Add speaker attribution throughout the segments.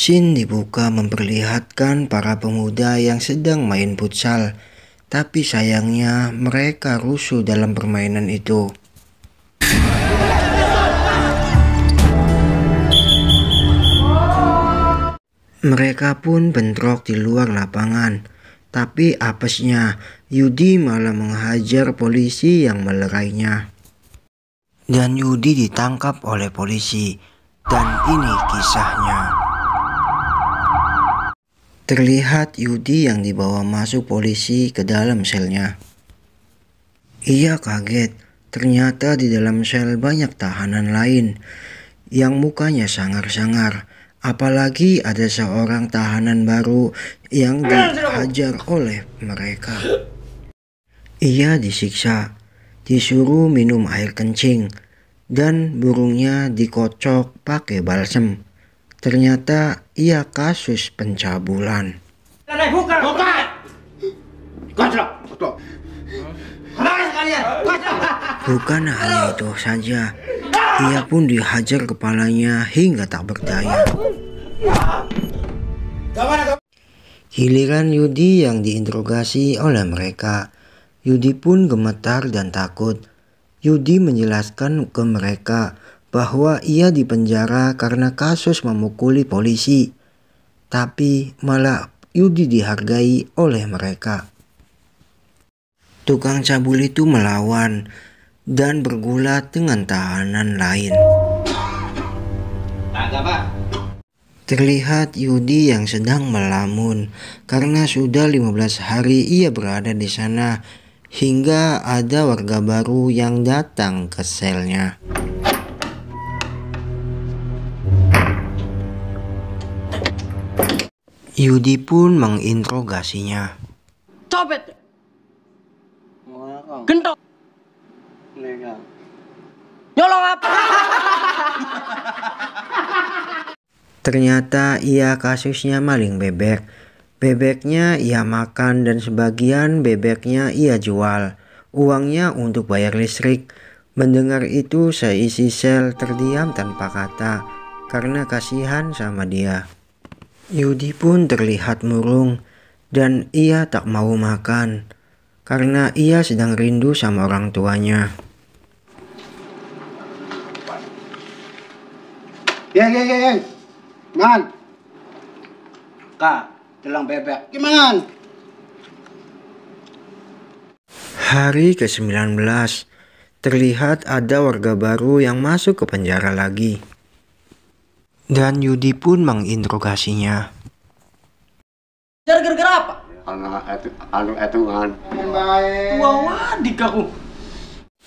Speaker 1: Scene dibuka memperlihatkan para pemuda yang sedang main futsal, tapi sayangnya mereka rusuh dalam permainan itu. Mereka pun bentrok di luar lapangan, tapi apesnya Yudi malah menghajar polisi yang melerainya. Dan Yudi ditangkap oleh polisi, dan ini kisahnya. Terlihat Yudi yang dibawa masuk polisi ke dalam selnya. Ia kaget, ternyata di dalam sel banyak tahanan lain yang mukanya sangar-sangar Apalagi ada seorang tahanan baru yang dihajar oleh mereka. Ia disiksa, disuruh minum air kencing, dan burungnya dikocok pakai balsem. Ternyata ia kasus pencabulan. Bukan hanya itu saja, ia pun dihajar kepalanya hingga tak berdaya. Giliran Yudi yang diinterogasi oleh mereka. Yudi pun gemetar dan takut. Yudi menjelaskan ke mereka bahwa ia dipenjara karena kasus memukuli polisi. Tapi malah Yudi dihargai oleh mereka. Tukang cabul itu melawan dan bergulat dengan tahanan lain. Terlihat Yudi yang sedang melamun karena sudah 15 hari ia berada di sana hingga ada warga baru yang datang ke selnya. Yudi pun menginterogasinya.
Speaker 2: Copet. Gentok. Nyolong apa?
Speaker 1: Ternyata ia kasusnya maling bebek. Bebeknya ia makan dan sebagian bebeknya ia jual. Uangnya untuk bayar listrik. Mendengar itu seisi sel terdiam tanpa kata karena kasihan sama dia. Yudi pun terlihat murung dan ia tak mau makan karena ia sedang rindu sama orang tuanya.
Speaker 3: Ya, ya, ya, ya. Man. Kak, telang bebek. Gimana?
Speaker 1: Hari ke-19, terlihat ada warga baru yang masuk ke penjara lagi. Dan Yudi pun menginterogasinya.
Speaker 2: Gara-gara apa?
Speaker 3: Anu itu, etungan.
Speaker 2: Wah, wadik aku.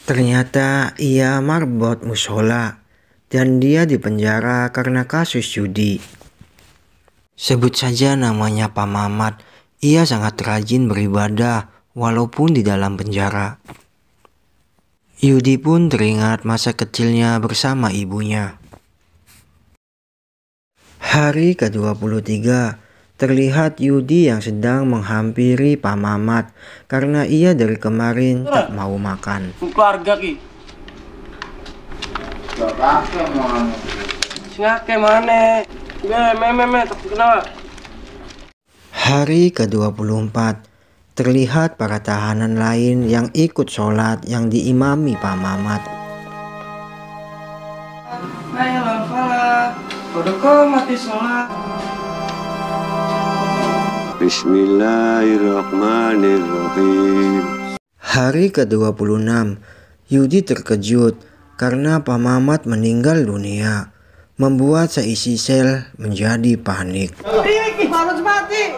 Speaker 1: Ternyata ia marbot musola dan dia dipenjara karena kasus judi. Sebut saja namanya Pak Mamat, ia sangat rajin beribadah walaupun di dalam penjara. Yudi pun teringat masa kecilnya bersama ibunya. Hari ke-23, terlihat Yudi yang sedang menghampiri Pak Mamat karena ia dari kemarin tak mau makan.
Speaker 2: Keluarga ki. Singake mana? Kenapa?
Speaker 1: Hari ke-24, terlihat para tahanan lain yang ikut sholat yang diimami Pak Mamat.
Speaker 2: Udah kok mati sholat.
Speaker 3: Bismillahirrahmanirrahim.
Speaker 1: Hari ke-26, Yudi terkejut karena Pak Mamat meninggal dunia, membuat seisi sel menjadi panik.
Speaker 2: Ini harus mati.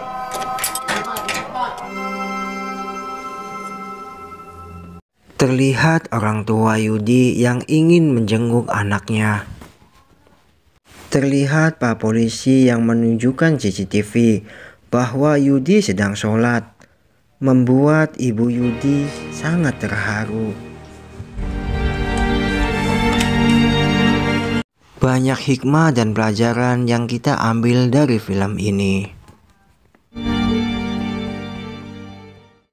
Speaker 1: Terlihat orang tua Yudi yang ingin menjenguk anaknya. Terlihat Pak Polisi yang menunjukkan CCTV bahwa Yudi sedang sholat, membuat ibu Yudi sangat terharu. Banyak hikmah dan pelajaran yang kita ambil dari film ini.